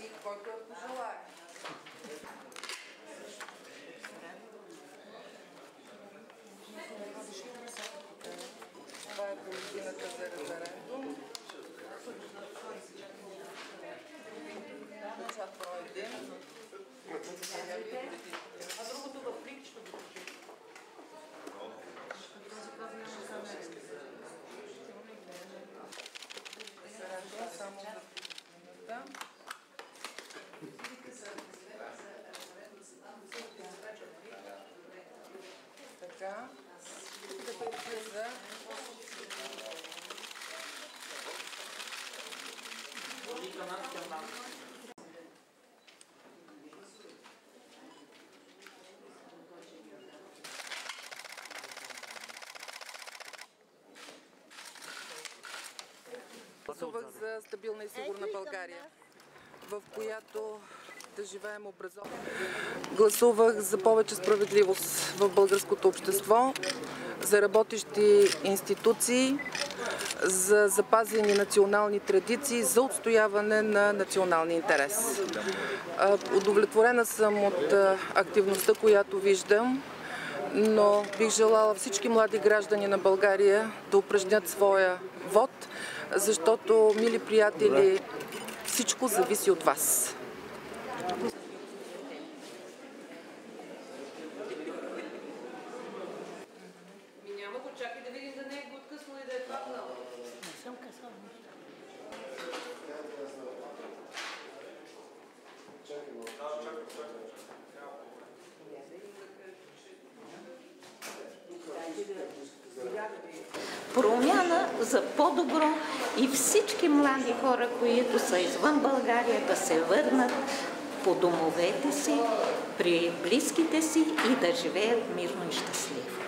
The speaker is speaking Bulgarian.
E põe para congelar. Vai para a usina caseira de Arangum. Já foi. Така. Да. Гласувах за стабилна и сигурна България, в която да живеем образовано. Гласувах за повече справедливост в българското общество, за работещи институции, за запазени национални традиции, за отстояване на националния интерес. Удовлетворена съм от активността, която виждам, но бих желала всички млади граждани на България да упражнят своя вод, защото, мили приятели, всичко зависи от вас. Ми няма го, чакай да видим да не е го откъснал и да е паднал. промяна за по-добро и всички млади хора, които са извън България, да се върнат по домовете си, при близките си и да живеят мирно и щастливо.